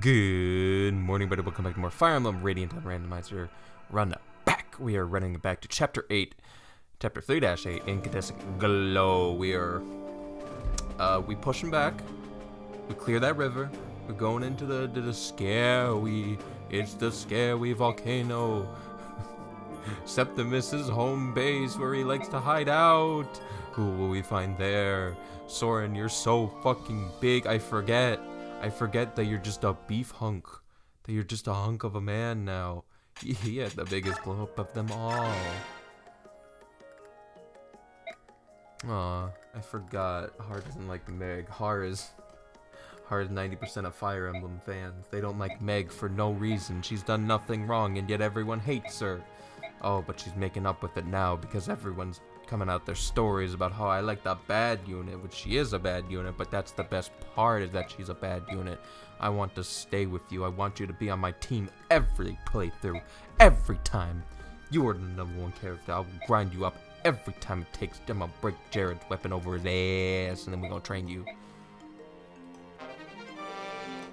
Good morning, buddy. Welcome back to more Fire Emblem Radiant Dawn Randomizer. Run back. We are running back to Chapter 8, Chapter 3-8, Incandescent Glow. We are, uh, we pushing back. We clear that river. We're going into the, the, the scary, it's the scary volcano. Septimus's home base where he likes to hide out. Who will we find there? Soren, you're so fucking big, I forget. I forget that you're just a beef hunk. That you're just a hunk of a man now. He had the biggest blow up of them all. Aw, I forgot. Haar doesn't like Meg. Haar is... Haar is 90% of Fire Emblem fans. They don't like Meg for no reason. She's done nothing wrong and yet everyone hates her. Oh, but she's making up with it now because everyone's coming out their stories about how I like the bad unit, which she is a bad unit, but that's the best part is that she's a bad unit. I want to stay with you. I want you to be on my team every playthrough, every time. You are the number one character. I'll grind you up every time it takes. I'm gonna break Jarod's weapon over his ass, and then we're gonna train you.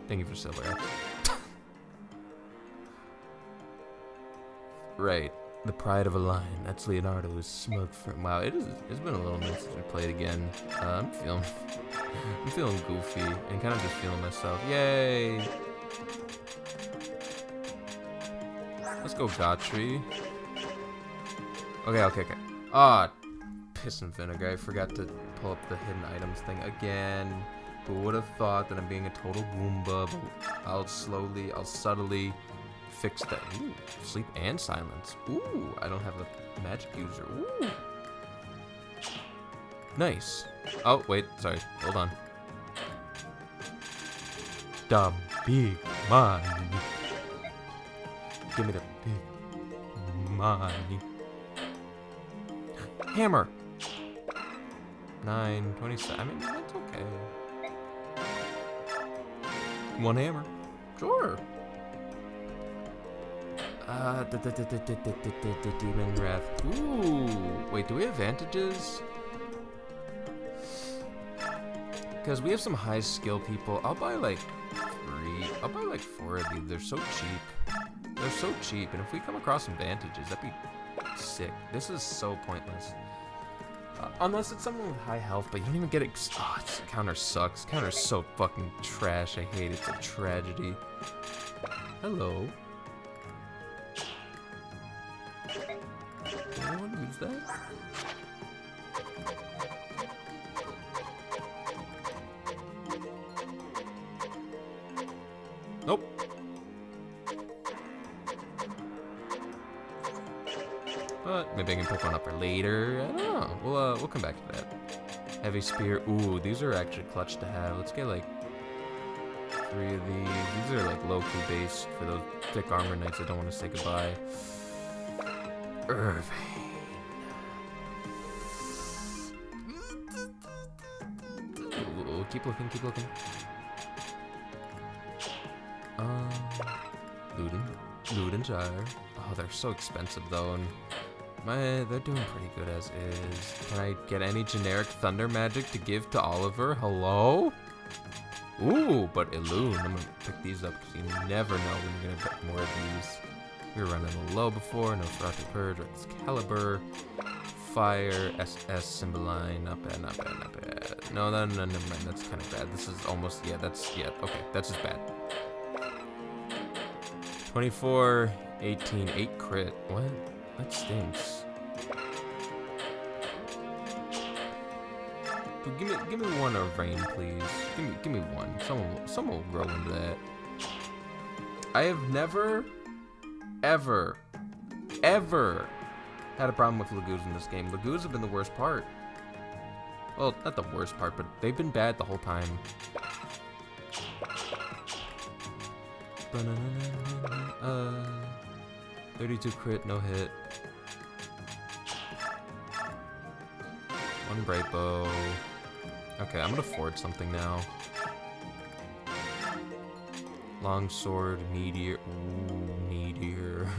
Thank you for silver. right. The pride of a lion. That's Leonardo Leonardo's smug from. Wow, it is. It's been a little minute since we played again. Uh, I'm feeling. I'm feeling goofy and kind of just feeling myself. Yay! Let's go, Gatrie. Okay, okay, okay. Ah, piss and vinegar. I forgot to pull up the hidden items thing again. Who would have thought that I'm being a total Goomba? I'll slowly, I'll subtly fix that. Ooh, sleep and silence. Ooh, I don't have a magic user. Ooh. Nice. Oh, wait, sorry. Hold on. The big money. Give me the big money. Hammer. 9, 27. I mean, that's okay. One hammer. Sure. Uh, the the, the, Demon Wrath. Ooh, wait, do we have advantages? Because we have some high skill people. I'll buy like three. I'll buy like four of these. They're so cheap. They're so cheap, and if we come across some advantages, that'd be sick. This is so pointless. Uh, unless it's someone with high health, but you don't even get it. Oh, counter sucks. Counter's so fucking trash. I hate it. It's a tragedy. Hello. Use that? Nope. But maybe I can pick one up for later. I don't know. We'll uh, we'll come back to that. Heavy spear. Ooh, these are actually clutch to have. Let's get like three of these. These are like low-key based for those thick armor knights that don't want to say goodbye. Irvine. Keep looking, keep looking. Um, Luden, Ludenshire. Oh, they're so expensive though, and my they're doing pretty good as is. Can I get any generic thunder magic to give to Oliver? Hello? Ooh, but Elune. I'm gonna pick these up because you never know when you're gonna get more of these. We were running low before. No Frothy Purge, Excalibur, Fire, SS, Cymbeline. Not bad, not bad, not bad. No, no, no, never mind. That's kind of bad. This is almost, yeah, that's, yeah, okay. That's just bad. 24, 18, 8 crit. What? That stinks. Dude, give me, give me one of rain, please. Give me, give me one. Someone, someone will grow into that. I have never, ever, ever had a problem with Laguz in this game. Laguz have been the worst part. Well, not the worst part, but they've been bad the whole time. Uh, 32 crit, no hit. One bright bow. Okay, I'm gonna forge something now. Long sword, meteor. Ooh, meteor.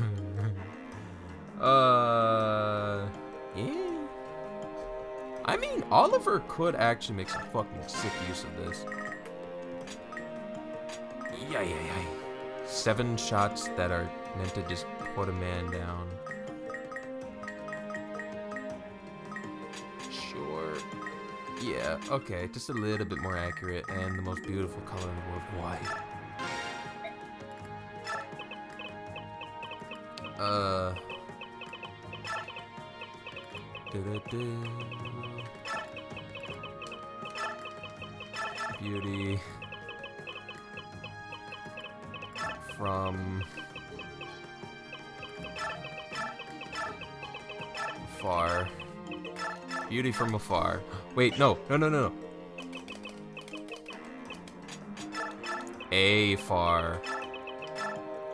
uh, yeah. I mean, Oliver could actually make some fucking sick use of this. Yeah, yeah, yeah. Seven shots that are meant to just put a man down. Sure. Yeah, okay, just a little bit more accurate and the most beautiful color in the world, white. Uh. Da-da-da. Beauty from afar. Beauty from afar. Wait, no, no, no, no. A far.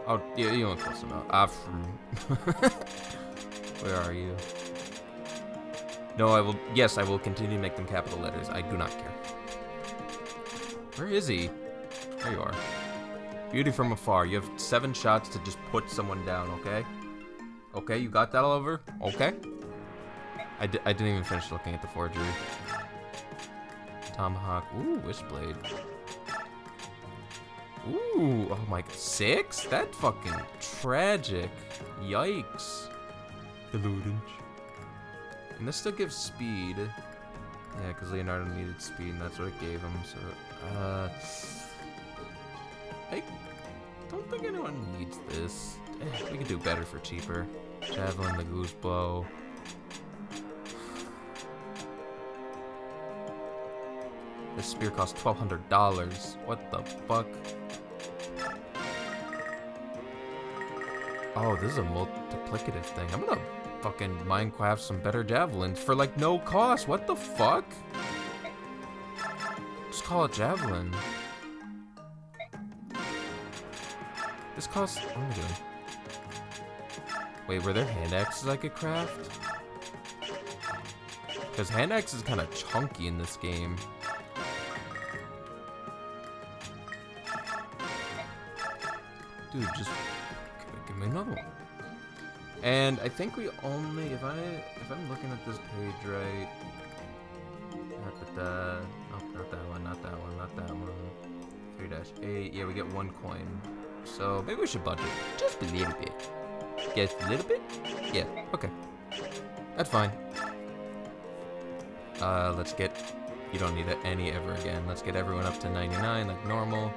Oh, yeah, you went close enough. Ah, from. Where are you? No, I will. Yes, I will continue to make them capital letters. I do not care. Where is he? There you are. Beauty from afar. You have seven shots to just put someone down, okay? Okay, you got that, Oliver? Okay. I d I didn't even finish looking at the forgery. Tomahawk. Ooh, Wishblade. Ooh, oh my, six? That fucking tragic. Yikes. Deludent. And this still gives speed. Yeah, because Leonardo needed speed, and that's what it gave him, so, uh... I don't think anyone needs this. Eh, we could do better for cheaper. Javelin, the goose blow. This spear costs $1,200. What the fuck? Oh, this is a multiplicative thing. I'm gonna fucking Minecraft some better javelins for like no cost. What the fuck? Call it javelin. This costs. Wait, were there hand axes I could craft? Because hand axe is kind of chunky in this game. Dude, just give me another one. And I think we only, if I, if I'm looking at this page right, that one, not that one. 3-8, yeah, we get one coin. So maybe we should budget just a little bit. Just a little bit? Yeah, okay. That's fine. Uh, let's get, you don't need any ever again. Let's get everyone up to 99 like normal.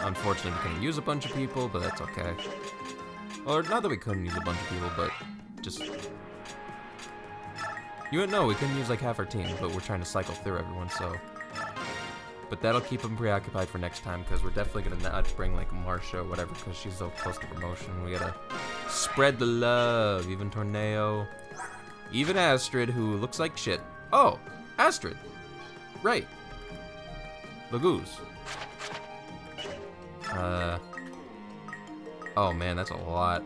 Unfortunately, we couldn't use a bunch of people, but that's okay. Or, not that we couldn't use a bunch of people, but just... You wouldn't know, we couldn't use like half our team, but we're trying to cycle through everyone, so... But that'll keep them preoccupied for next time, because we're definitely gonna not bring like Marcia or whatever, because she's so close to promotion. We gotta spread the love. Even Tauroneo. Even Astrid, who looks like shit. Oh, Astrid. Right. Laguz. Uh. Oh man, that's a lot.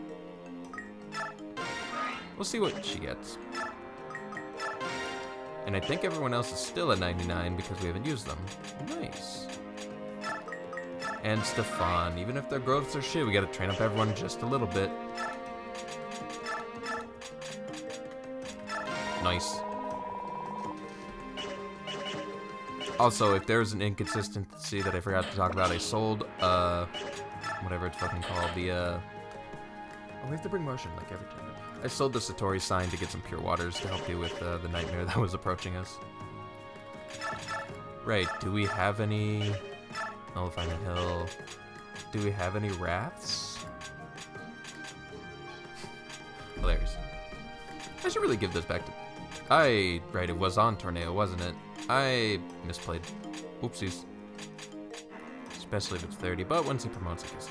We'll see what she gets. And I think everyone else is still at 99 because we haven't used them. Nice. And Stefan, even if their growths are shit, we gotta train up everyone just a little bit. Nice. Also, if there's an inconsistency that I forgot to talk about, I sold, uh, whatever it's fucking called, the, uh, oh, we have to bring Martian, like, every time. I sold the Satori sign to get some pure waters to help you with, uh, the nightmare that was approaching us. Right, do we have any... The Hill. Do we have any rafts? Hilarious. I should really give this back to... I... Right, it was on Tauroneo, wasn't it? I misplayed. Oopsies. Especially if it's 30, but once he promotes, I guess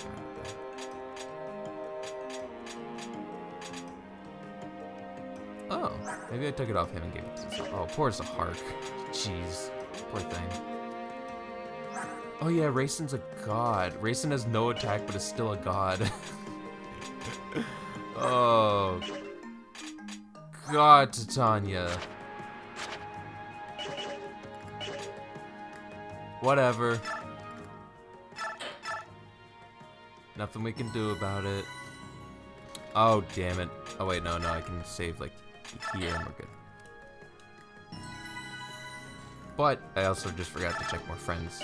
maybe I took it off him and gave it to Oh, poor Zihark. Jeez. Poor thing. Oh yeah, Reyson's a god. Rayson has no attack, but is still a god. oh. God, Titania. Whatever. Nothing we can do about it. Oh, damn it. Oh, wait, no, no, I can save, like, here and we're good. But I also just forgot to check more friends.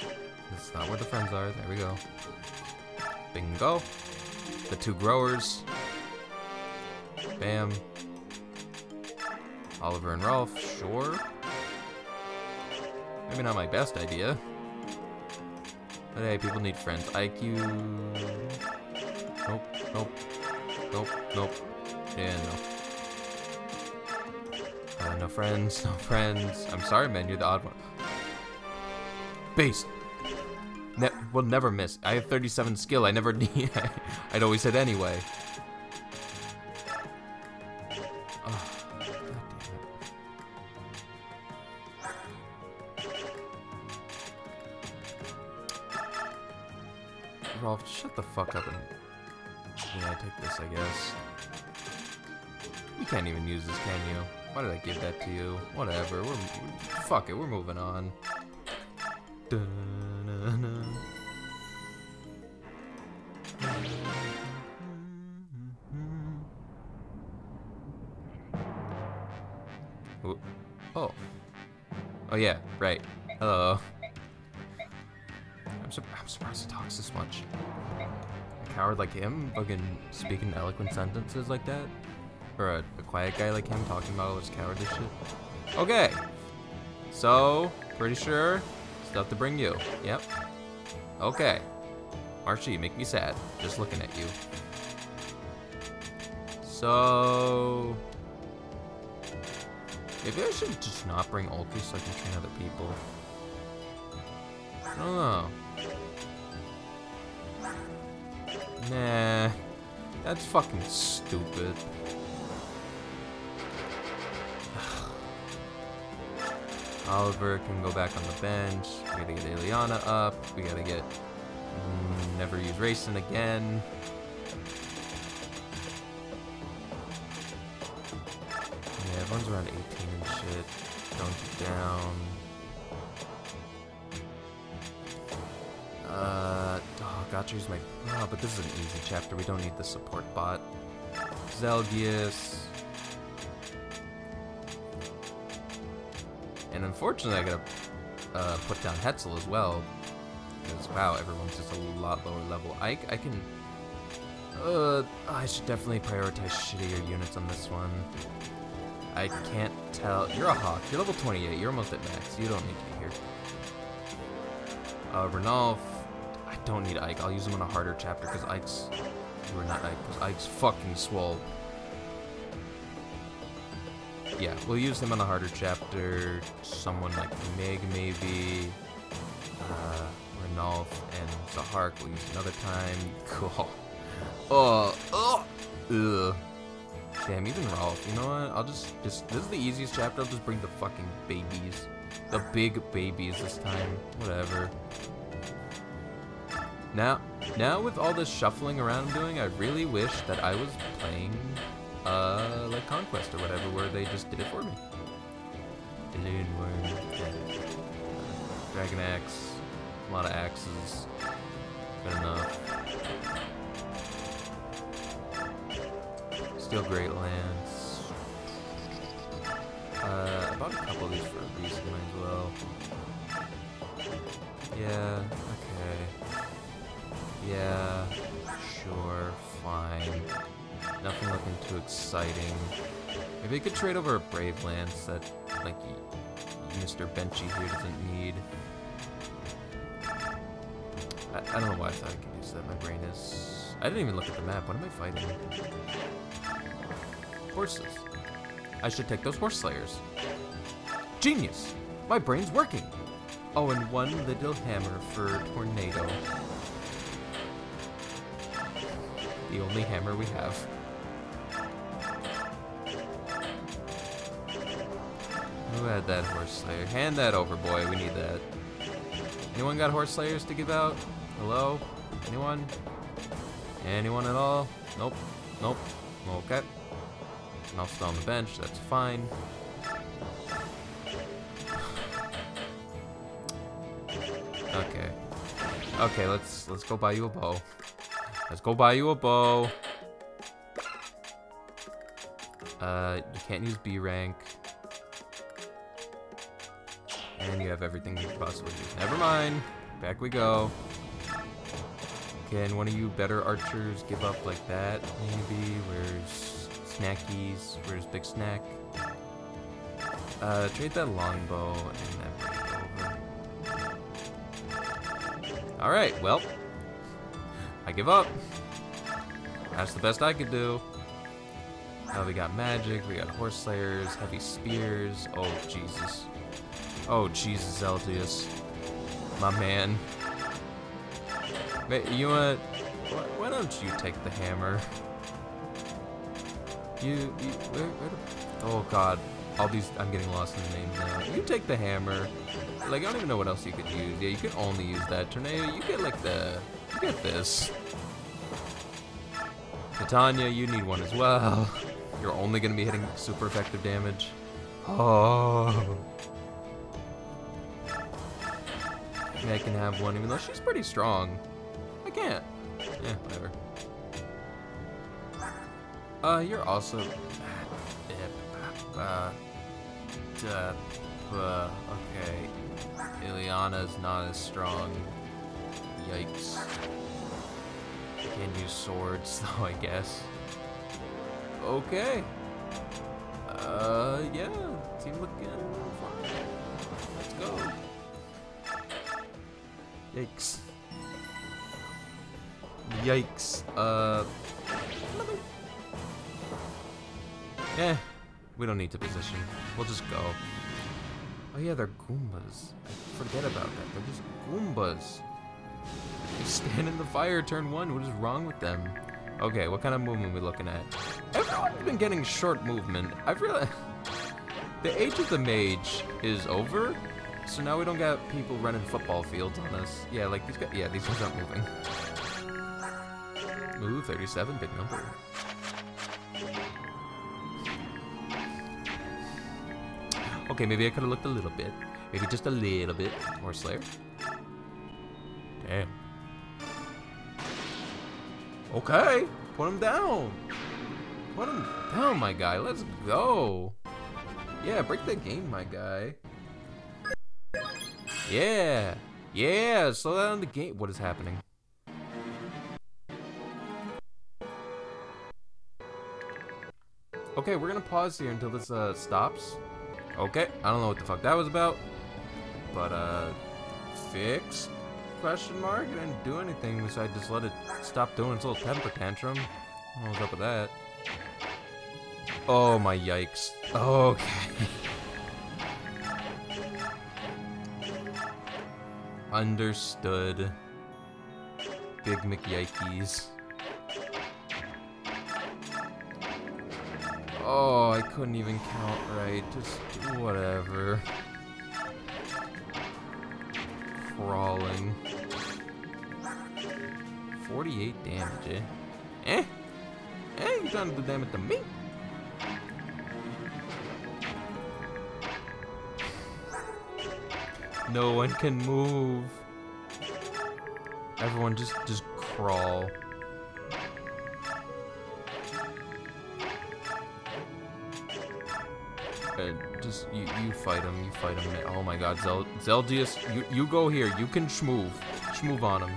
That's not where the friends are. There we go. Bingo. The two growers. Bam. Oliver and Ralph, sure. Maybe not my best idea. But hey, people need friends. IQ. Nope, nope, nope, nope. Yeah, no. No friends, no friends. I'm sorry, man, you're the odd one. Base. Ne will never miss. I have 37 skill. I never need. I'd always hit anyway. Fuck it, we're moving on. Oh. Oh yeah, right. Hello. I'm, su I'm surprised he talks this much. A coward like him, fucking speaking eloquent sentences like that? Or a, a quiet guy like him talking about all this cowardly shit? Okay. So, pretty sure, stuff to bring you. Yep. Okay. Archie, you make me sad, just looking at you. So... Maybe I should just not bring ulti so I can train other people. I don't know. Nah. That's fucking stupid. Oliver can go back on the bench. We gotta get Ilyana up. We gotta get... Mm, never use racing again. Yeah, everyone's around 18 and shit. Don't down. Uh, oh, Gotcha's my... Oh, but this is an easy chapter. We don't need the support bot. Zelgius. And unfortunately, I gotta uh, put down Hetzel as well. Because, wow, everyone's just a lot lower level. I, I can... Uh, I should definitely prioritize shittier units on this one. I can't tell. You're a Hawk. You're level 28. You're almost at max. You don't need to be here. Uh, Ranulf. I don't need Ike. I'll use him on a harder chapter because Ike's... You are not Ike, because Ike's fucking swole. Yeah, we'll use him on a harder chapter. Someone like Meg, maybe. Uh, Ranulf and Zihark we'll use another time. Cool. Oh, oh, ugh. Damn, even Rolf. You know what? I'll just, just, this is the easiest chapter. I'll just bring the fucking babies. The big babies this time. Whatever. Now, now with all this shuffling around I'm doing, I really wish that I was playing, uh, Conquest or whatever, where they just did it for me. Balloon Worm. Dragon Axe, a lot of axes, good enough. Steel Great Lance. Uh, I bought a couple of these for a reason, might as well. Yeah, okay. Yeah, sure, fine. Nothing looking too exciting. Maybe I could trade over a Brave Lance that, like, Mr. Benchy here doesn't need. I, I don't know why I thought I could use that. My brain is... I didn't even look at the map. What am I fighting? Horses. I should take those horse slayers. Genius! My brain's working! Oh, and one little hammer for Tauroneo. The only hammer we have. Who had that horse slayer? Hand that over, boy. We need that. Anyone got horse slayers to give out? Hello? Anyone? Anyone at all? Nope. Nope. Okay. I'll stay on the bench. That's fine. Okay. Okay, let's let's go buy you a bow. Let's go buy you a bow. Uh, you can't use B rank. And you have everything you possibly use. Never mind. Back we go. Can one of you better archers give up like that, maybe? Where's Snackies? Where's Big Snack? Uh, trade that longbow and that. Alright, well. I give up. That's the best I could do. Uh, we got magic, we got horse slayers, heavy spears. Oh, Jesus. Oh, Jesus, Zelgius. My man. Wait, you want? Why, don't you take the hammer? You, you where, where the, oh God, all these, I'm getting lost in the names now. You take the hammer. Like, I don't even know what else you could use. Yeah, you can only use that. Tauroneo, you get like the, you get this. Titania, you need one as well. You're only gonna be hitting super effective damage. Oh. Maybe I can have one, even though she's pretty strong. I can't. Yeah, whatever. Uh, you're also... Uh, okay. Ilyana's not as strong. Yikes. Can't use swords, though, I guess. Okay. Uh, yeah. Team looking Yikes. Yikes. Uh. Yeah. We don't need to position. We'll just go. Oh yeah, they're Goombas. I forget about that. They're just Goombas. They stand in the fire, turn one. What is wrong with them? Okay, what kind of movement are we looking at? Everyone's been getting short movement. I've realized the age of the mage is over, so now we don't got people running football fields on us. Yeah, like these guys. Yeah, these guys aren't moving. Ooh, 37, big number. Okay, maybe I could have looked a little bit. Maybe just a little bit more Slayer. Damn. Okay, put him down. Put him down, my guy. Let's go. Yeah, break the game, my guy. Yeah. Yeah, slow down the game. What is happening? Okay, we're gonna pause here until this uh, stops. Okay, I don't know what the fuck that was about. But, uh, fix? Question mark? It didn't do anything besides just let it stop doing its little temper tantrum. What was up with that? Oh my yikes. Okay. Understood. Big McYikes. Oh, I couldn't even count right. Just whatever. Crawling. 48 damage, eh? Eh? Eh, you trying to do damage to me? No one can move. Everyone just just crawl. Uh, just you you fight him, you fight him. Oh my God, Zel Zelgius, you you go here. You can schmove, schmove on him.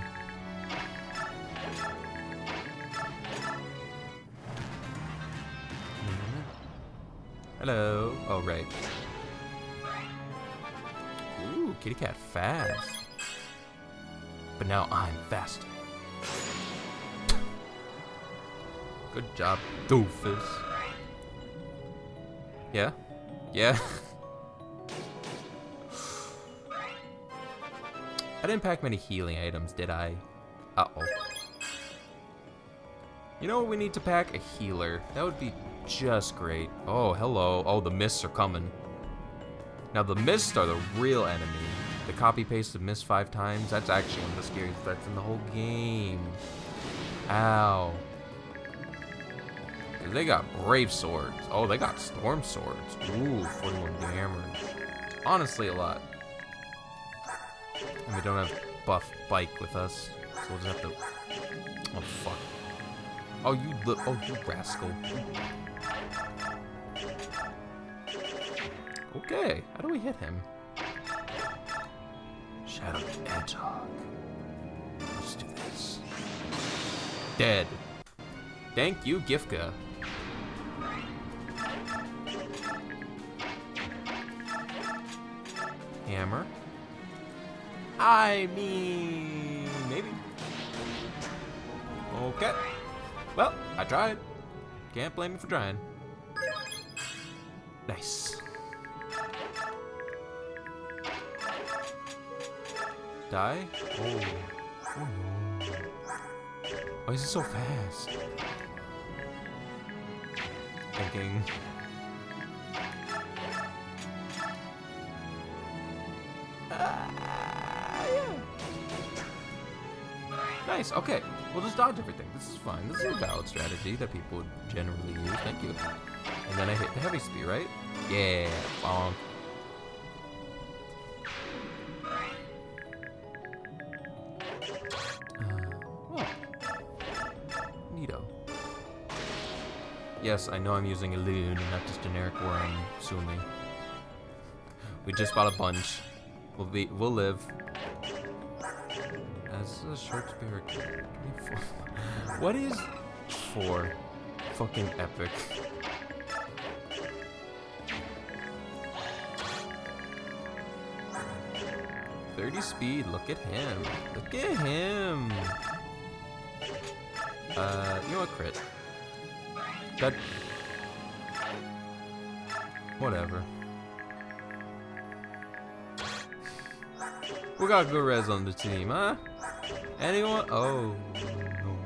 Hello. Oh right. Kitty cat fast. But now I'm faster. Good job, doofus. Yeah? Yeah? I didn't pack many healing items, did I? Uh-oh. You know what we need to pack? A healer. That would be just great. Oh, hello. Oh, the mists are coming. Now, the mists are the real enemy. The copy-paste of mist five times, that's actually one of the scariest threats in the whole game. Ow. They got brave swords. Oh, they got storm swords. Ooh, 41 damage. Honestly, a lot. And we don't have buff bike with us, so we'll just have to. Oh fuck. Oh you look. Oh you rascal. Okay, how do we hit him? Shadow Hedgehog. Let's do this. Dead. Thank you, Giffca. Hammer. I mean, maybe. Okay. Well, I tried. Can't blame me for trying. Nice. Die? Oh. Oh no. Why is it so fast? Thinking. Nice, okay. We'll just dodge everything. This is fine. This is a valid strategy that people generally use. Thank you. And then I hit the heavy speed, right? Yeah, bonk. Yes, I know I'm using a loon and not just generic worm, assuming. We just bought a bunch. We'll be, we'll live. As a spirit. What is four? Fucking epic. Thirty speed. Look at him. Look at him. Uh, you know what, crit? That. Whatever. We got good res on the team, huh? Anyone? Oh, no.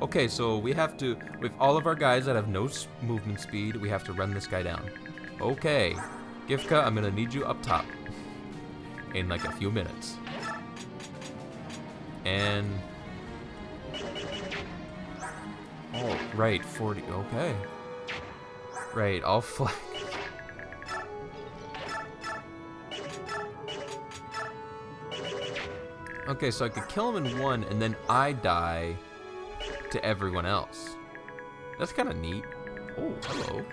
Okay, so we have to, with all of our guys that have no movement speed, we have to run this guy down. Okay. Giffca, I'm gonna need you up top. In like a few minutes. And... right, 40, okay. Right, I'll fly. Okay, so I could kill him in one, and then I die to everyone else. That's kind of neat. Oh, hello.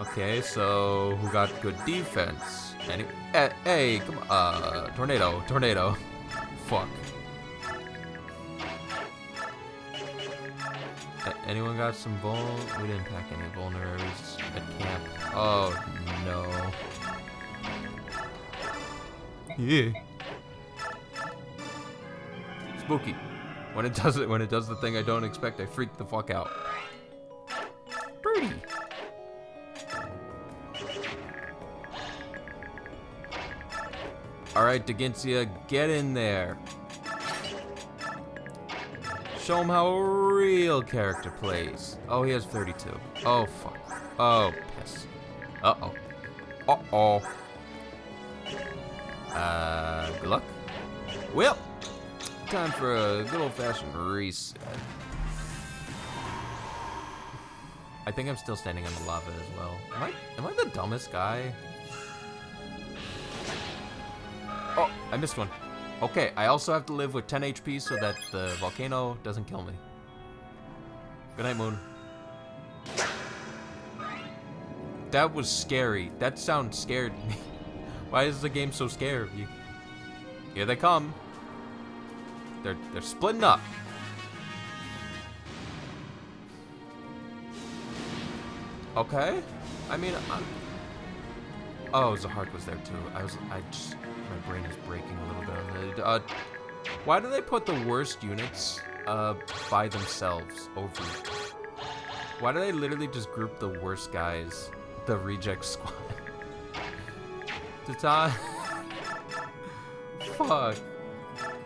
Okay, so who got good defense? Any? Eh, hey, come on. Uh, Tauroneo, Tauroneo. Fuck. Anyone got some vul? We didn't pack any vulners at camp. Oh no. Yeah spooky. When it does it, when it does the thing I don't expect, I freak the fuck out. Pretty. All right, Dheginsea, get in there. Show him how a real character plays. Oh, he has 32. Oh, fuck. Oh, piss. Uh-oh. Uh-oh. Uh, good luck. Well, Time for a good old-fashioned reset. I think I'm still standing on the lava as well. Am I, am I the dumbest guy? Oh, I missed one. Okay, I also have to live with 10 HP so that the volcano doesn't kill me. Good night, Moon. That was scary. That sound scared me. Why is the game so scared of you? Here they come. They're they're splitting up. Okay. I mean, I'm, oh, Zihark was there too. I was, I just, my brain is breaking a little bit. Uh, why do they put the worst units uh, by themselves over? Why do they literally just group the worst guys, the reject squad? Tata. Fuck.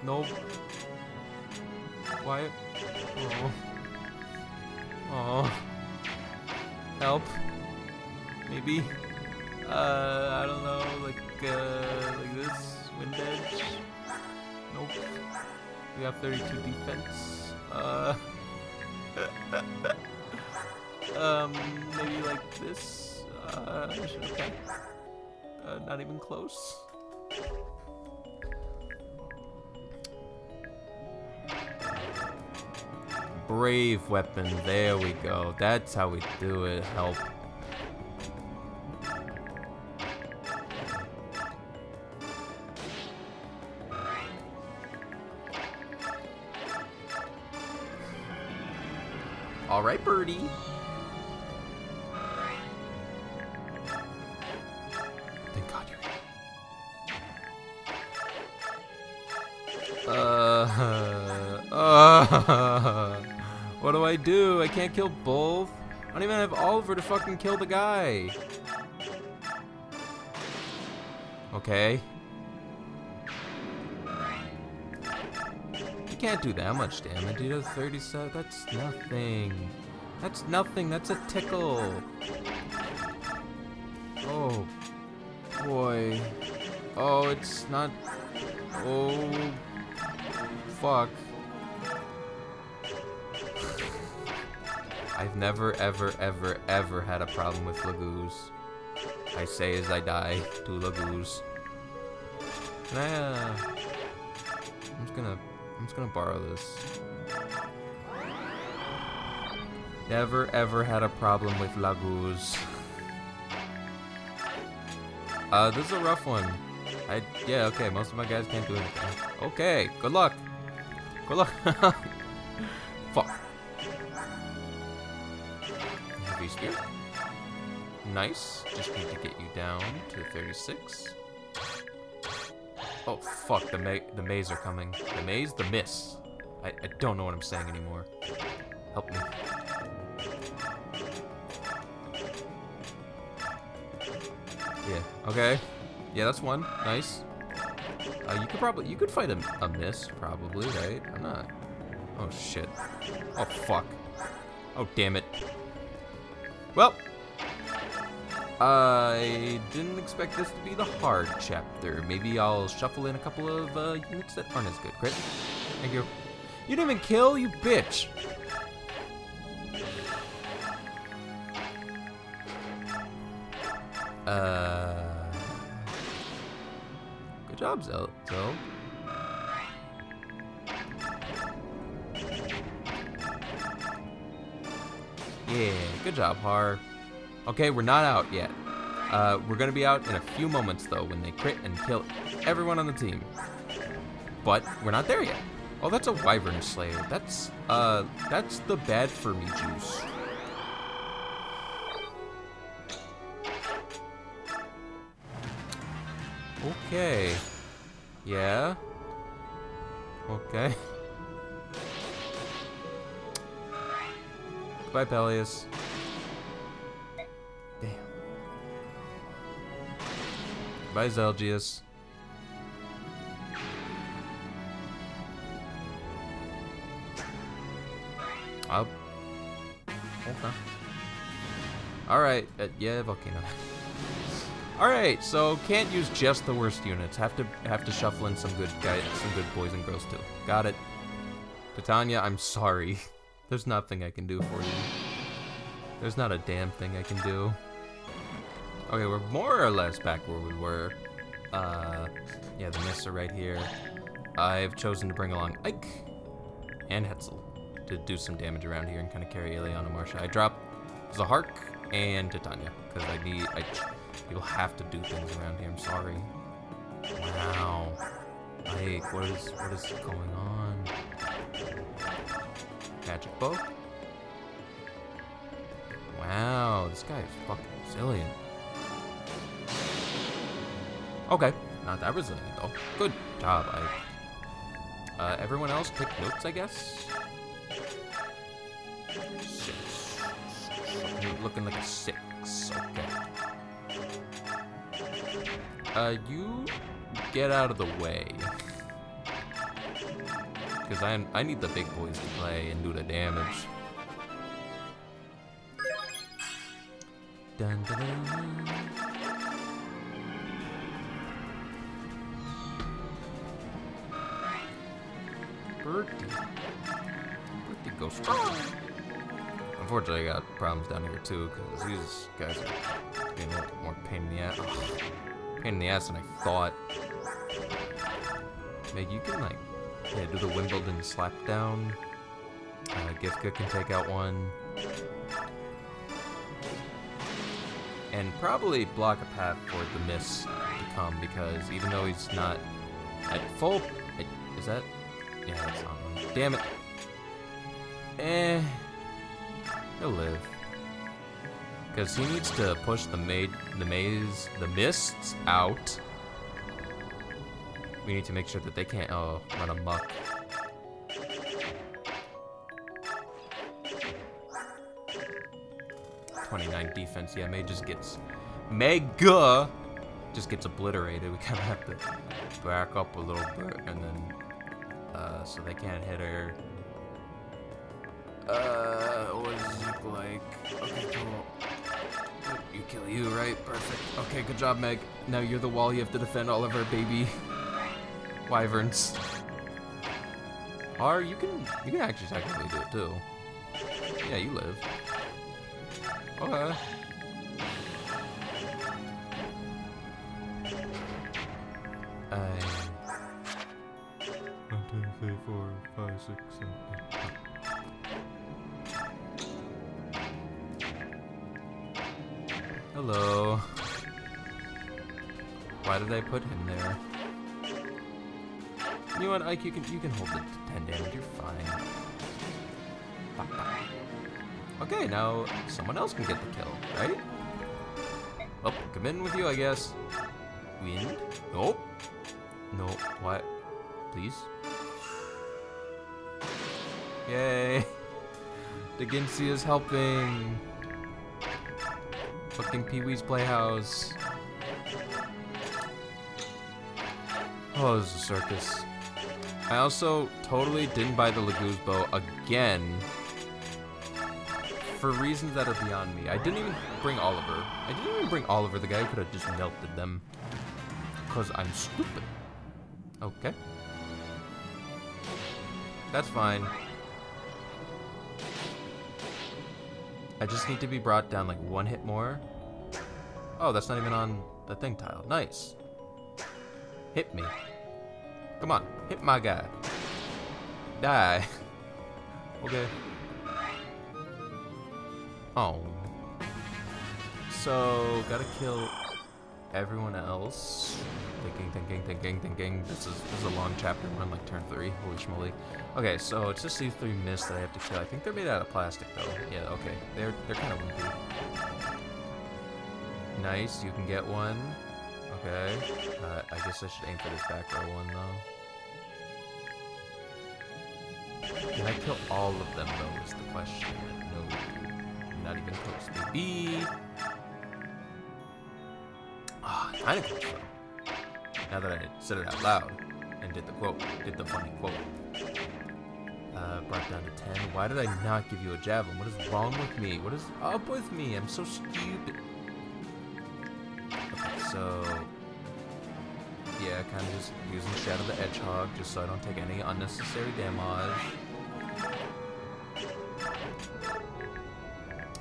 Nope. Why? Oh. Oh. Help. Maybe. Uh, I don't know, like, uh, like this. Wind edge. Nope. We have 32 defense. Uh. um, maybe like this. Uh, okay. Uh, not even close. Brave weapon. There we go. That's how we do it. Help. All right, birdie. Thank God you're here. Uh, uh, what do I do? I can't kill both. I don't even have Oliver to fucking kill the guy. Okay. Can't do that much damage. He does 37. That's nothing. That's nothing. That's a tickle. Oh. Boy. Oh, it's not. Oh. Fuck. I've never, ever, ever, ever had a problem with Laguz. I say as I die to Laguz. Uh... I'm just gonna... Just gonna borrow this. Never, ever had a problem with Laguz. Uh, this is a rough one. I... Yeah, okay, most of my guys can't do anything. Okay, good luck. Good luck. Fuck. Heavy spear. Nice. Just need to get you down to 36. Oh, fuck. The, ma the maze are coming. The maze? The miss. I, I don't know what I'm saying anymore. Help me. Yeah. Okay. Yeah, that's one. Nice. Uh, you could probably... You could fight a, a miss, probably, right? I'm not... Oh, shit. Oh, fuck. Oh, damn it. Well, I didn't expect this to be the hard chapter. Maybe I'll shuffle in a couple of uh, units that aren't as good. Great. Thank you. You didn't even kill, you bitch. Uh. Good job, Zel. Zel. Yeah, good job, Haar. Okay, we're not out yet. Uh, we're gonna be out in a few moments though, when they crit and kill everyone on the team. But we're not there yet. Oh, that's a Wyvern Slayer. That's, uh, that's the bad for me juice. Okay. Yeah. Okay. Bye, Pelleas. Bye, Zelgius. I'll... Okay. Alright, uh, yeah, Volcano. Alright, so can't use just the worst units. Have to have to shuffle in some good guys, some good boys and girls too. Got it. Titania, I'm sorry. There's nothing I can do for you. There's not a damn thing I can do. Okay, we're more or less back where we were. Uh, yeah, the mists are right here. I've chosen to bring along Ike and Hetzel to do some damage around here and kind of carry Ilyana Marcia. I drop Zihark and Titania because I need. I people have to do things around here. I'm sorry. Wow. Ike, what is what is going on? Magic bow. Wow, this guy is fucking resilient. Okay, not that resilient though. Good job. Uh, everyone else take notes, I guess? Six. Looking like a six. Okay. Uh, you get out of the way. Because I, I need the big boys to play and do the damage. Dun, dun, dun. Strong. Unfortunately, I got problems down here too, because these guys are being a little more pain in the ass. Pain in the ass than I thought. Meg, you can like, yeah, do the Wimbledon slap down. Uh, Giffca can take out one. And probably block a path for the miss to come, because even though he's not at full, Is that? Yeah, not. Damn it. Eh. He'll live. Because he needs to push the the maze, the mists out. We need to make sure that they can't, oh, run amok. Twenty-nine defense. Yeah, May just gets mega, just gets obliterated. We kind of have to back up a little bit, and then uh, so they can't hit her. Uh, what does it look like? Okay, cool. You kill you, right? Perfect. Okay, good job, Meg. Now you're the wall. You have to defend all of our baby wyverns. Or you can you can actually technically do it too. Yeah, you live. Okay. I. Four, five, six, seven, eight. Hello. Why did I put him there? You know what, Ike? You can you can hold the 10 damage. You're fine. Okay, now someone else can get the kill, right? Well, come in with you, I guess. Wind? Nope. No. What? Please? Yay! Dheginsea is helping! Fucking Pee-wee's Playhouse. Oh, this is a circus. I also totally didn't buy the Laguz bow again for reasons that are beyond me. I didn't even bring Oliver. I didn't even bring Oliver. The guy who could have just melted them. Because I'm stupid. Okay. That's fine. I just need to be brought down like one hit more. Oh, that's not even on the thing tile. Nice. Hit me. Come on, hit my guy. Die. okay. Oh. So, gotta kill everyone else. Thinking, thinking, thinking, thinking. This is this is a long chapter. We're like turn three. Holy schmoly. Okay, so it's just these three mists that I have to kill. I think they're made out of plastic though. Yeah, okay. They're they're kind of wimpy. Nice, you can get one. Okay. Uh, I guess I should aim for this back row one though. Can I kill all of them though is the question. No. Not even close. Maybe. Ah, kind of close though. Now that I said it out loud and did the quote, did the funny quote. Uh, brought down to 10. Why did I not give you a javelin? What is wrong with me? What is up with me? I'm so stupid. Okay, so... Yeah, kind of just using Shadow the Hedgehog just so I don't take any unnecessary damage.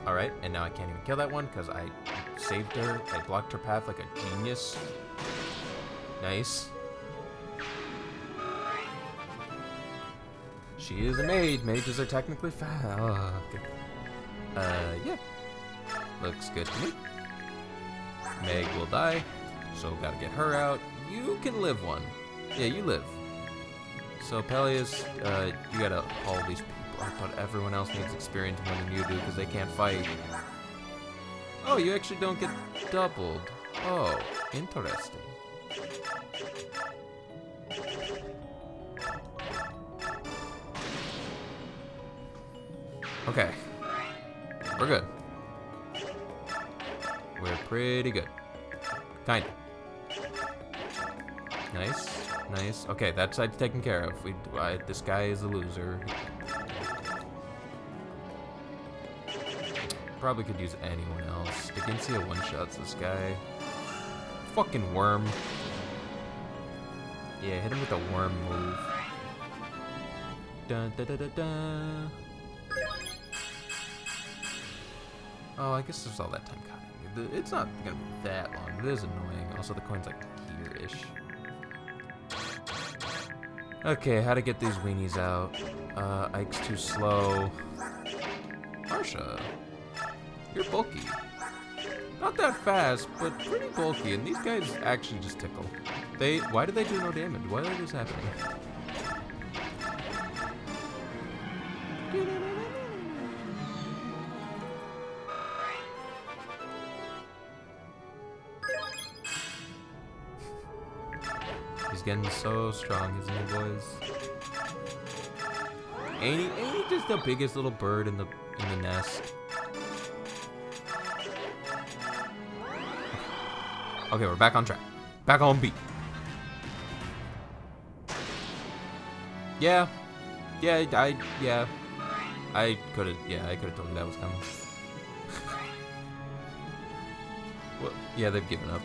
Alright, and now I can't even kill that one because I saved her. I blocked her path like a genius. Nice. She is a maid. Mages are technically fast. Oh, okay. Uh, yeah. Looks good to me. Meg will die, so gotta get her out. You can live one. Yeah, you live. So Pelleas, uh, you gotta haul these people. I thought everyone else needs experience more than you do because they can't fight. Oh, you actually don't get doubled. Oh, interesting. Okay. We're good. We're pretty good. Kinda. Nice. Nice. Okay, that side's taken care of. We, I, this guy is a loser. Probably could use anyone else. Dheginsea one-shots this guy. Fucking worm. Yeah, hit him with a worm move. Dun, da, da, da. Oh, I guess there's all that time cutting. It's not gonna be that long. It is annoying. Also, the coin's like here-ish. Okay, how to get these weenies out. Uh, Ike's too slow. Marcia, you're bulky. Not that fast, but pretty bulky, and these guys actually just tickle. They, why did they do no damage? Why is this happening? He's getting so strong, isn't he, boys? Ain't he, ain't he just the biggest little bird in the in the nest? Okay, we're back on track. Back on beat. Yeah. Yeah, I, yeah. I could've, yeah, I could've told you that was coming. well, yeah, they've given up.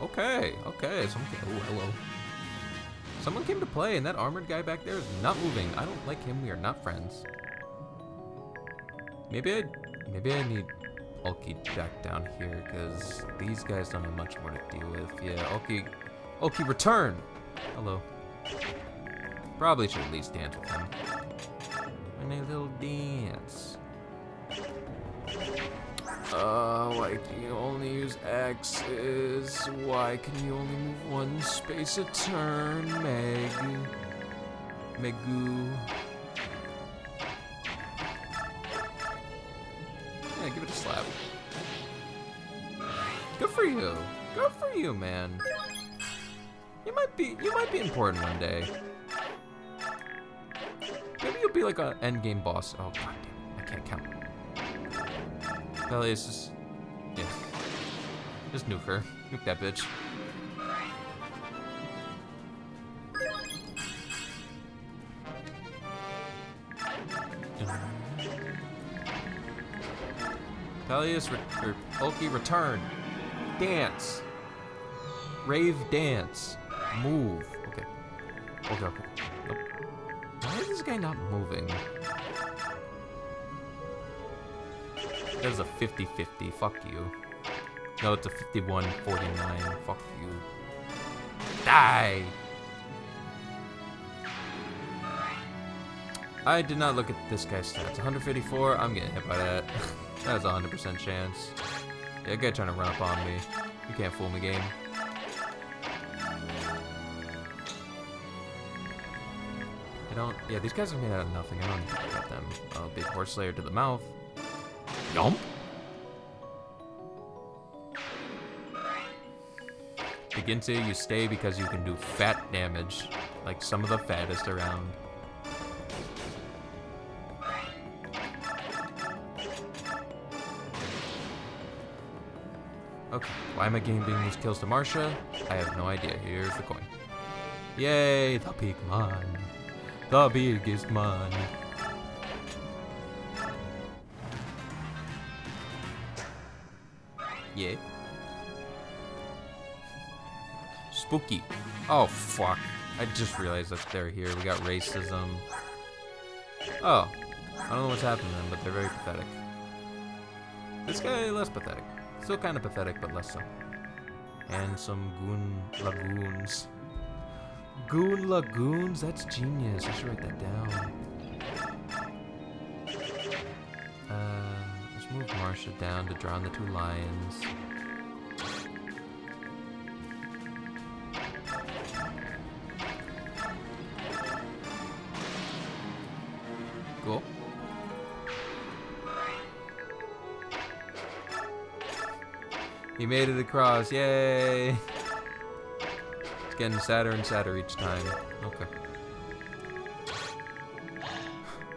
Okay, okay, someone came, oh, hello. Someone came to play, and that armored guy back there is not moving. I don't like him, we are not friends. Maybe I, maybe I need Ulki back down here, because these guys don't have much more to deal with. Yeah, Ulki, Ulki, return! Hello. Probably should at least dance with him. And a little dance. Uh, why can you only use X's? Why can you only move one space a turn, Meg? Megu. Slap. Good for you. Good for you, man. You might be you might be important one day. Maybe you'll be like an endgame boss. Oh god damn, I can't count. Belly is just yeah. Just nuke her. Nuke that bitch. Pelleas, re return. Dance. Rave dance. Move. Okay. Okay, okay. Oh. Why is this guy not moving? That is a 50-50. Fuck you. No, it's a 51-49. Fuck you. Die! I did not look at this guy's stats. 154, I'm getting hit by that. That's a 100% chance. Yeah, guy trying to run up on me. You can't fool me, game. I don't... Yeah, these guys are made out of nothing. I don't need to about them. Oh, big horse slayer to the mouth. Yump! Begin to you stay because you can do fat damage. Like some of the fattest around. Why am I giving these kills to Marcia? I have no idea. Here's the coin. Yay, the big man. The biggest man. Yeah. Spooky. Oh, fuck. I just realized that they're here. We got racism. Oh. I don't know what's happening, but they're very pathetic. This guy, less pathetic. Still kind of pathetic, but less so. And some goon lagoons. Goon lagoons? That's genius. I should write that down. Uh, let's move Marcia down to drown the two lions. Made it across, yay! It's getting sadder and sadder each time. Okay.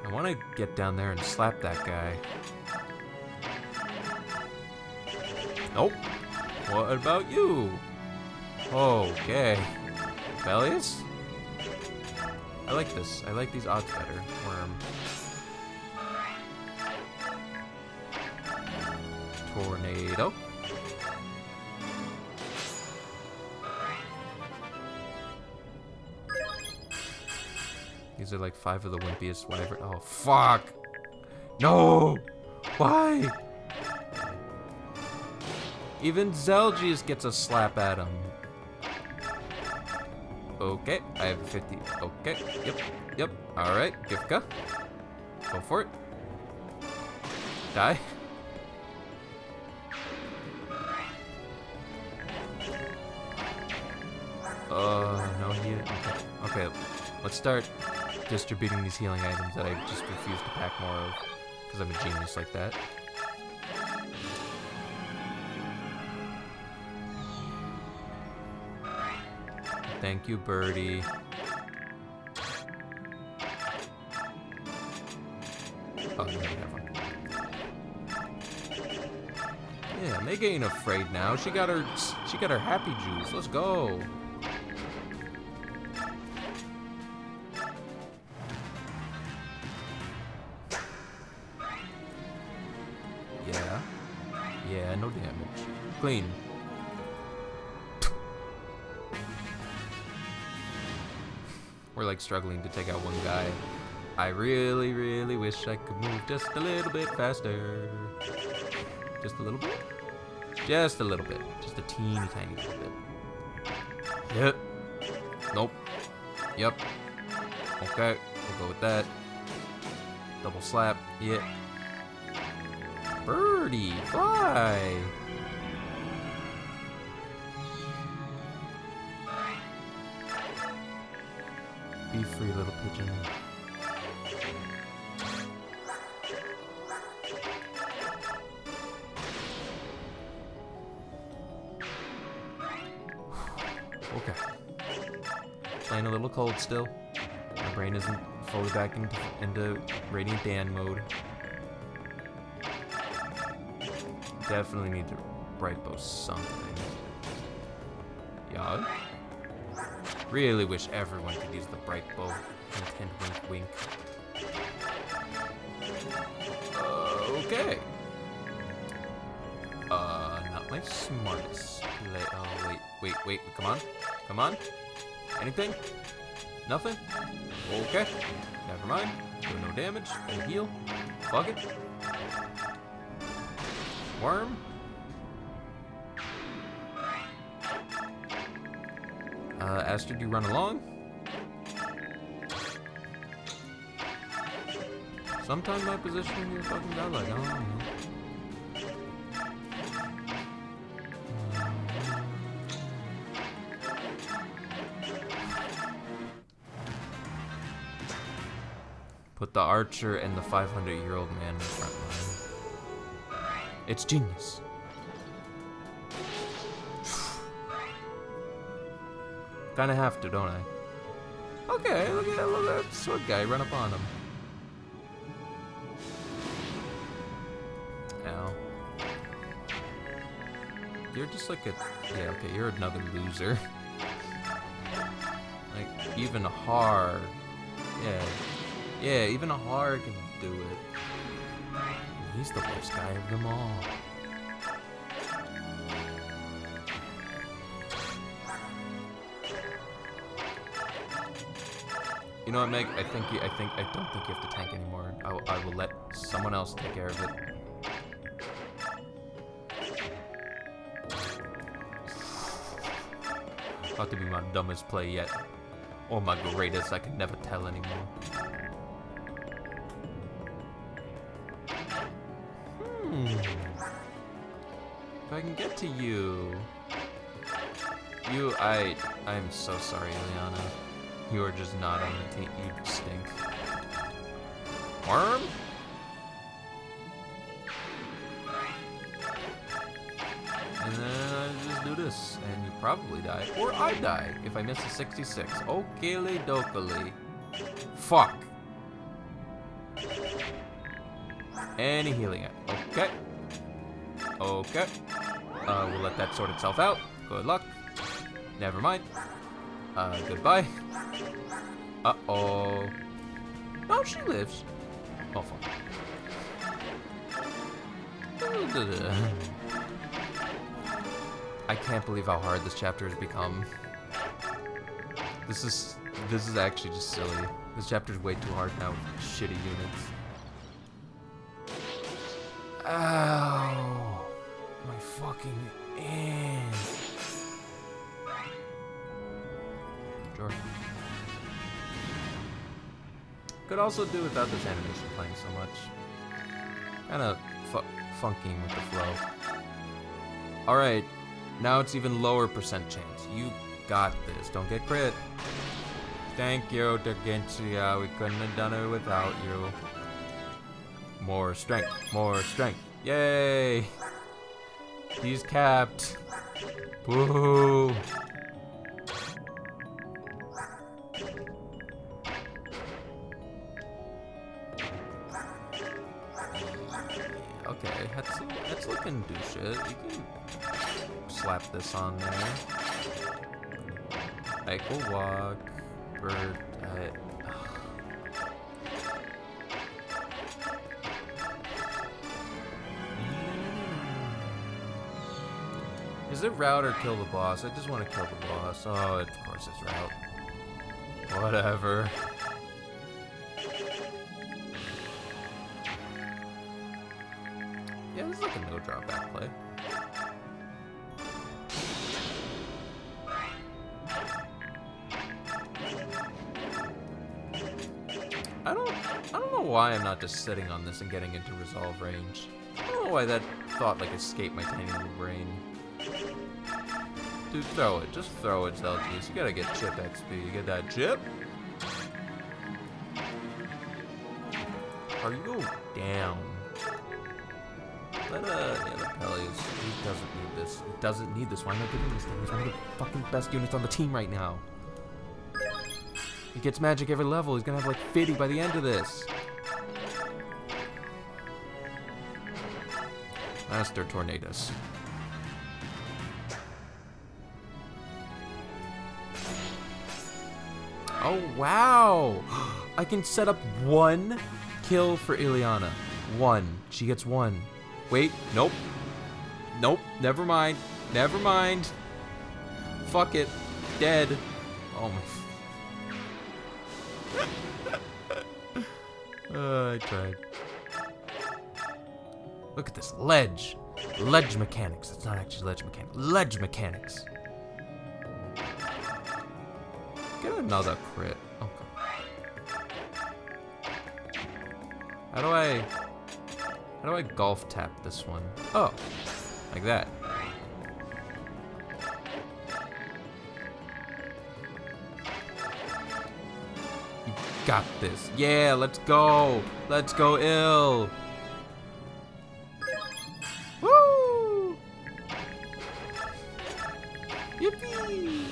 I want to get down there and slap that guy. Nope. What about you? Okay. Pelleas? I like this. I like these odds better. Worm. Tornado. Are like five of the wimpiest whatever. Oh, fuck. No! Why? Even Zelgius gets a slap at him. Okay, I have 50. Okay, yep, yep. Alright, Giffca. Go for it. Die. Uh, no, he didn't. Okay, let's start distributing these healing items that I just refuse to pack more of, because I'm a genius like that. Thank you, Birdie. Oh, no, never. Yeah, Meg ain't afraid now. She got her, she got her happy juice. Let's go. Clean. We're like struggling to take out one guy. I really, really wish I could move just a little bit faster. Just a little bit? Just a little bit. Just a teeny tiny little bit. Yep. Nope. Yep. Okay. We'll go with that. Double slap. Yeah. Birdie, fly! Free, little pigeon. Okay. Playing a little cold still. My brain isn't fully back into, into Radiant Dawn mode. Definitely need to bright bow something. Yeah. Really wish everyone could use the bright bow. Hint, hint, wink, wink. okay. Uh, not my smartest play. Oh, wait, wait, wait, come on. Come on. Anything? Nothing? Okay. Never mind. Do no damage. And heal. Fuck it. Worm. Uh, Astrid, you run along. Sometimes my position your fucking godlike, I don't know. Put the archer and the 500 year old man in the front line. It's genius. Kinda have to, don't I? Okay, look at, look at that sword guy run up on him. Ow. You're just like a... Yeah, okay, you're another loser. like, even a Haar. Yeah. Yeah, even a Haar can do it. He's the worst guy of them all. You know what, Meg? I think you, I think I don't think you have to tank anymore. I, will- I will let someone else take care of it. About to be my dumbest play yet, or my greatest. I can never tell anymore. Hmm. If I can get to you, you, I, I'm so sorry, Ilyana. You are just not on the team. You stink. Worm? And then I just do this, and you probably die. Or I die if I miss a 66. Okily dokily. Fuck. Any healing it. Okay. Okay. Uh, we'll let that sort itself out. Good luck. Never mind. Uh, goodbye. Uh-oh. No, she lives. Oh, fuck. I can't believe how hard this chapter has become. This is this is actually just silly. This chapter's way too hard now shitty units. Ow! My fucking hand. Sure. Could also do without this animation playing so much. Kind of fu funking with the flow. Alright, now it's even lower percent chance. You got this. Don't get crit. Thank you, Dheginsea. We couldn't have done it without you. More strength. More strength. Yay! He's capped. Boo! This on there. Echo walk. Bird. Uh, Is it route or kill the boss? I just want to kill the boss. Oh, of course it's route. Whatever. Yeah, this is like a no drop back play. I don't I don't know why I'm not just sitting on this and getting into resolve range. I don't know why that thought like escaped my tiny little brain. Dude, throw it. Just throw it, Zelgius. You gotta get chip XP. You get that chip? Are you down? Let, uh, yeah, the Pelleas. He doesn't need this. He doesn't need this. Why am I giving this thing? He's one of the fucking best units on the team right now. He gets magic every level. He's gonna have like 50 by the end of this. Master Tornadoes. Oh, wow! I can set up one kill for Ilyana. One. She gets one. Wait, nope. Nope, never mind. Never mind. Fuck it. Dead. Oh my. Uh, I tried. Look at this ledge. Ledge mechanics. It's not actually ledge mechanics. Ledge mechanics. Get another crit. Okay. How do I... How do I golf tap this one? Oh, like that. Got this. Yeah, let's go. Let's go ill. Woo! Yippee!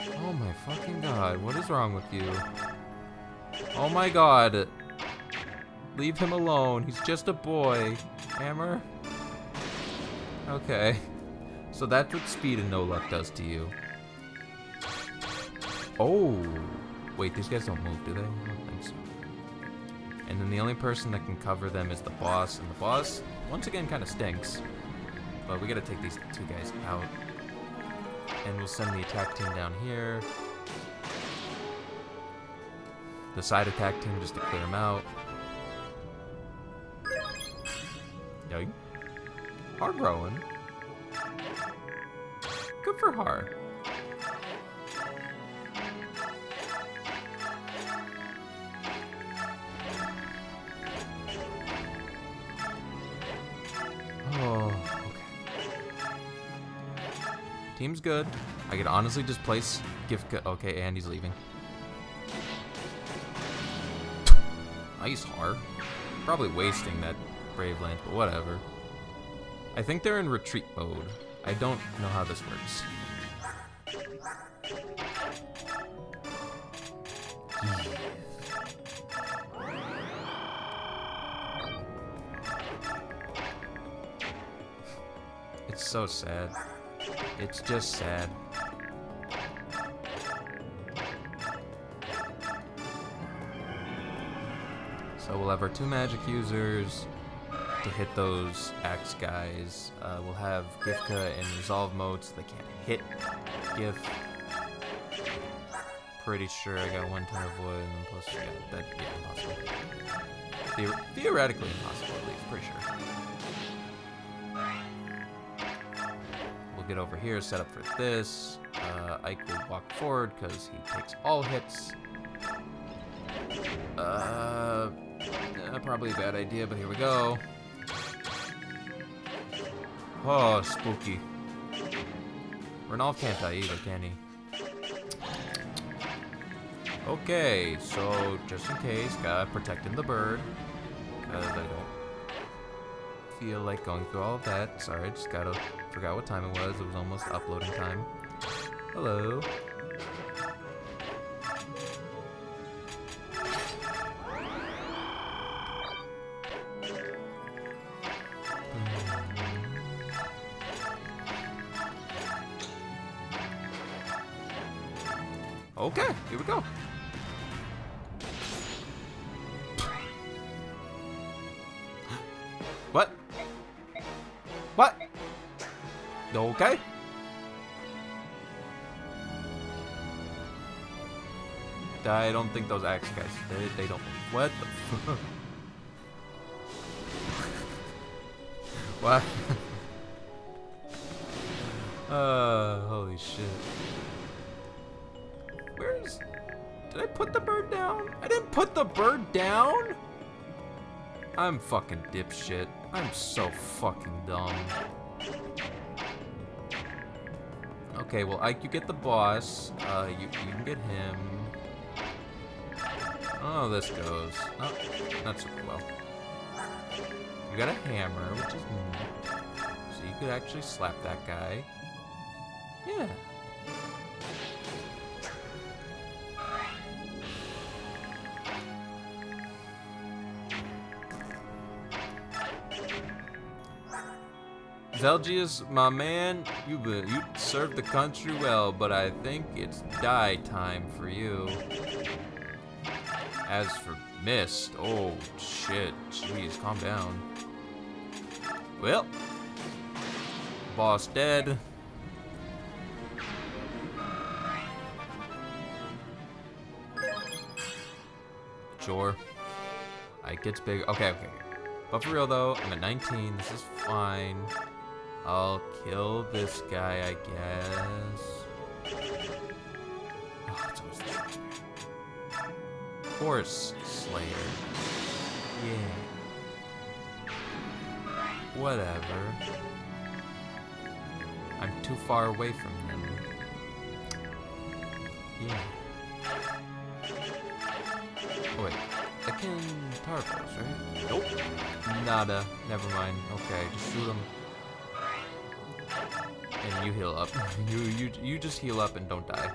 Oh my fucking god, what is wrong with you? Oh my god. Leave him alone, he's just a boy. Hammer? Okay. So that's what speed and no luck does to you. Oh! Wait, these guys don't move, do they? I don't think so. And then the only person that can cover them is the boss, and the boss, once again, kind of stinks. But we gotta take these two guys out. And we'll send the attack team down here. The side attack team just to clear them out. Yay. Haar growing. Good for Haar. Team's good. I could honestly just place gift. Okay, and he's leaving. Nice Haar. Probably wasting that Brave Lance, but whatever. I think they're in retreat mode. I don't know how this works. It's so sad. It's just sad. So we'll have our two magic users to hit those axe guys. Uh, we'll have Giffca in resolve mode so they can't hit Gif. Pretty sure I got one ton of wood and then plus yeah, that yeah, impossible. Theor theoretically impossible at least, pretty sure. Get over here, set up for this. Uh, Ike will walk forward because he takes all hits. Uh, probably a bad idea, but here we go. Oh, spooky. Ranulf can't die either, can he? Okay, so just in case, got protecting the bird. Because I don't feel like going through all that. Sorry, just gotta forgot what time it was. It was almost uploading time. Hello. Think those axe guys, they, they don't. What the what? uh, holy shit. Where's... Did I put the bird down? I didn't put the bird down? I'm fucking dipshit. I'm so fucking dumb. Okay, well, Ike, you get the boss. Uh, you, you can get him. Oh, this goes. Oh, not super well. You got a hammer, which is neat. So you could actually slap that guy. Yeah. Zelgius, my man, you you served the country well, but I think it's die time for you. As for Mist, oh shit, jeez, calm down. Well, boss dead. Sure. It gets big. Okay, okay. But for real though, I'm at 19. This is fine. I'll kill this guy, I guess. Horse Slayer. Yeah. Whatever. I'm too far away from him. Yeah. Oh wait, I can Tarpos, right? Nope. Nada. Never mind. Okay, just shoot him. And you heal up. You you you just heal up and don't die.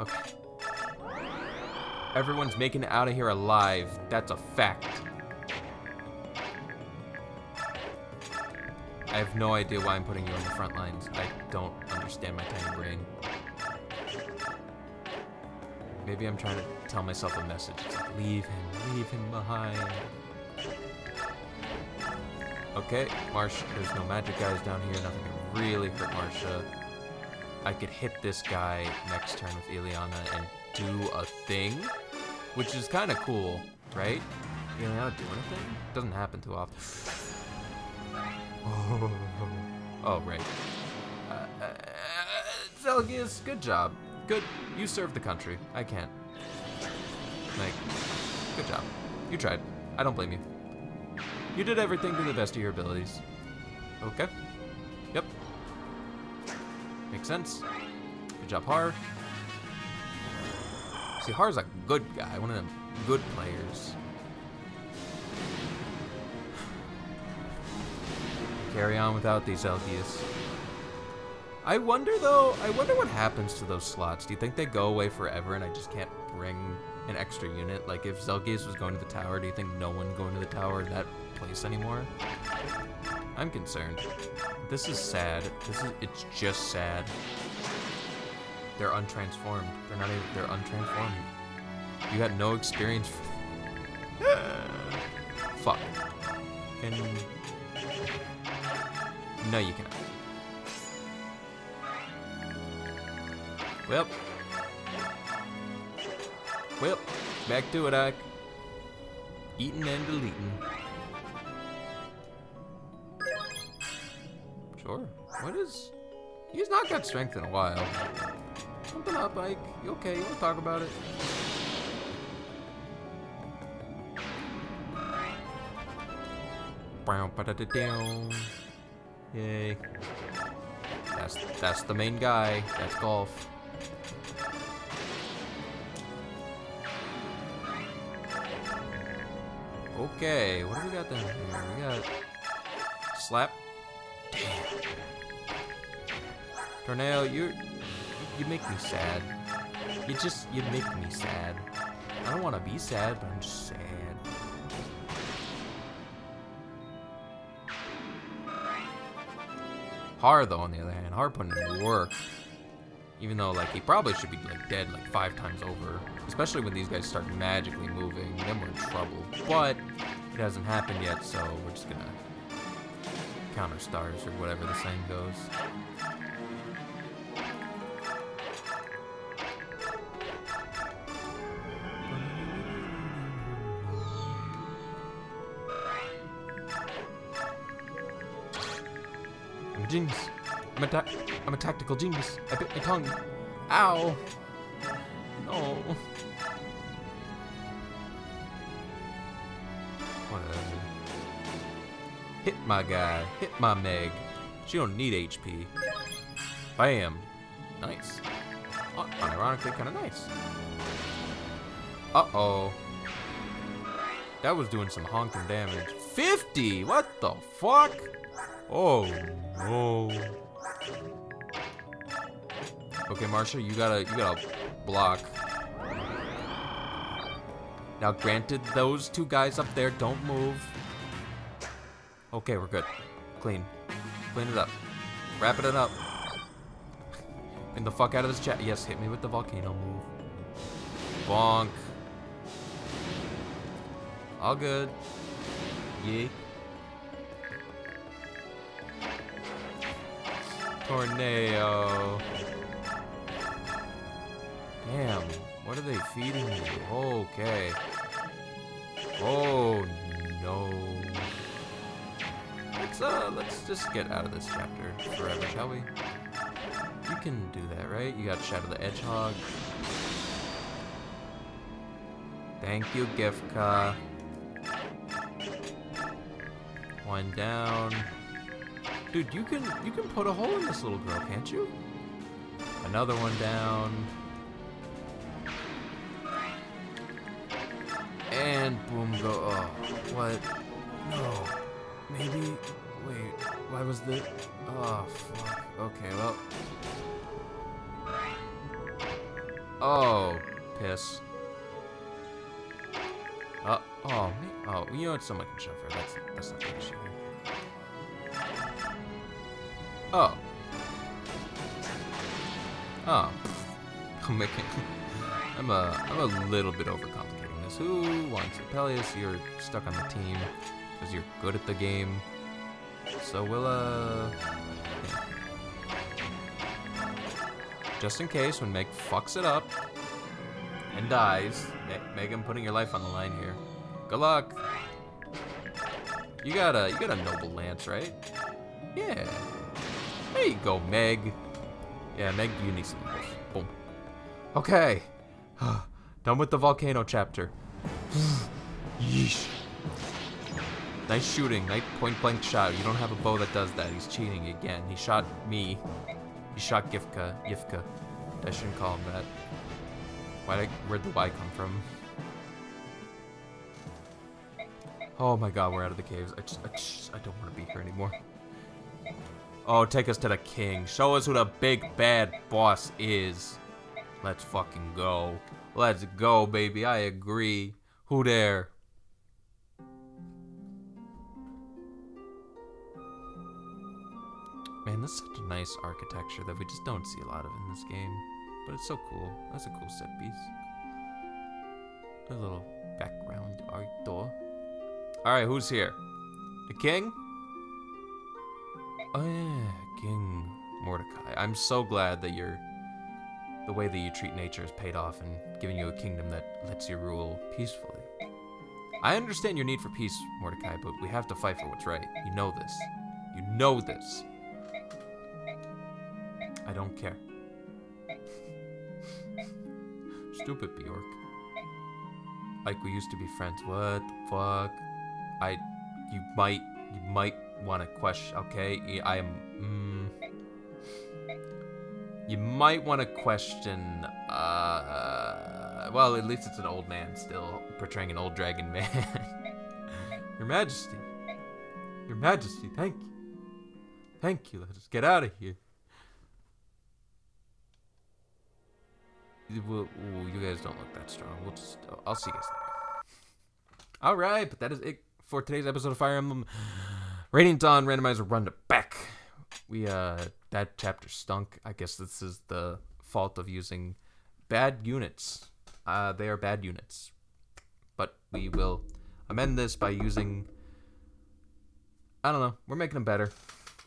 Okay. Everyone's making it out of here alive. That's a fact. I have no idea why I'm putting you on the front lines. I don't understand my tiny brain. Maybe I'm trying to tell myself a message. It's like, leave him, leave him behind. Okay, Marsh, there's no magic guys down here. Nothing can really hurt Marcia. I could hit this guy next turn with Ilyana and do a thing, which is kind of cool, right? Ilyana do anything? Doesn't happen too often. Oh, oh right. Uh, uh, Zelgius, good job. Good. You served the country. I can't. Like, good job. You tried. I don't blame you. You did everything to the best of your abilities. Okay. Yep. Makes sense. Good job, Haar. See, Haar's a good guy, one of them good players. Carry on without these Zelgius. I wonder though, I wonder what happens to those slots. Do you think they go away forever and I just can't bring an extra unit? Like if Zelgius was going to the tower, do you think no one going to the tower that place anymore? I'm concerned. This is sad. This is, it's just sad. They're untransformed. They're not even, they're untransformed. You had no experience. Fuck. Can No, you cannot. Well. Well, back to it, Ike. Eating and deleting. Sure. What is... He's not got strength in a while. Something up, Ike. You okay? You want to talk about it? Brown, ba da da down. Yay. That's, that's the main guy. That's golf. Okay, what do we got down here? We got slap. Damn. Tornado, you you make me sad. You just you make me sad. I don't want to be sad, but I'm just sad. Haar though, on the other hand, Haar putting in work. Even though, like, he probably should be, like, dead, like, five times over. Especially when these guys start magically moving, then we're in trouble. But, it hasn't happened yet, so we're just gonna counter stars, or whatever the saying goes. A genius. I'm a, I'm a tactical genius. I bit my tongue. Ow. No. Whatever. Hit my guy. Hit my Meg. She don't need HP. Bam. Nice. Ironically, kind of nice. Uh-oh. That was doing some honking damage. 50! What the fuck? Oh, no. Okay, Marcia, you gotta, you gotta block. Now, granted, those two guys up there don't move. Okay, we're good. Clean. Clean it up. Wrap it up. Get the fuck out of this chat. Yes, hit me with the volcano move. Bonk. All good. Yee. Tornado. Damn, what are they feeding me? Okay. Oh no. Let's uh let's just get out of this chapter forever, shall we? You can do that, right? You got Shadow the Hedgehog. Thank you, Giffca. One down. Dude, you can you can put a hole in this little girl, can't you? Another one down. And boom go oh what? No. Maybe wait, why was the oh fuck. Okay, well. Oh, piss. Uh, oh, oh, you know what? Someone can shove her. That's that's not the issue Oh. Oh. I'm making. I'm a. I'm a little bit overcomplicating this. Who wants it? Pelleas, you're stuck on the team because you're good at the game. So we'll uh. yeah. Just in case when Meg fucks it up and dies, Me- Megan putting your life on the line here. Good luck. You got a you got a noble lance, right? Yeah. There you go, Meg. Yeah, Meg, you need some heals. Boom. Okay. Done with the volcano chapter. Yeesh. Nice shooting. Nice point blank shot. You don't have a bow that does that. He's cheating again. He shot me. He shot Giffca. Yifka. I shouldn't call him that. Why? would Where'd the Y come from? Oh my god, we're out of the caves. I just, I, just, I don't want to be here anymore. Oh, take us to the king. Show us who the big bad boss is. Let's fucking go. Let's go, baby. I agree. Who there? Man, this is such a nice architecture that we just don't see a lot of in this game. But it's so cool. That's a cool set piece. A little background art door. Alright, who's here? The king? Oh King Mordecai. I'm so glad that you're the way that you treat nature has paid off and giving you a kingdom that lets you rule peacefully. I understand your need for peace, Mordecai, but we have to fight for what's right. You know this. You know this. I don't care. Stupid Bjork. Like we used to be friends. What the fuck? I, you might, you might want to question. Okay, I am. Mm, you might want to question. Uh, well, at least it's an old man still portraying an old dragon man. Your Majesty, Your Majesty, thank you, thank you. Let us get out of here. Well, ooh, you guys don't look that strong. We'll just. I'll see you guys later. All right, but that is it for today's episode of Fire Emblem. Radiant Dawn randomizer run to back. We uh that chapter stunk. I guess this is the fault of using bad units. Uh, they are bad units. But we will amend this by using. I don't know. We're making them better.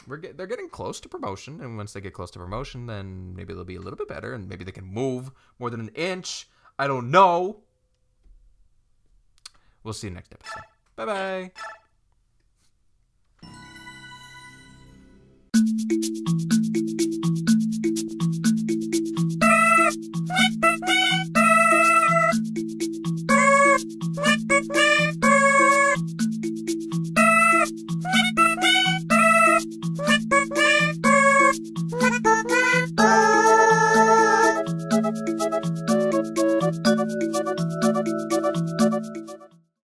We're get, they're getting close to promotion, and once they get close to promotion, then maybe they'll be a little bit better, and maybe they can move more than an inch. I don't know. We'll see you next episode. Bye bye. Oh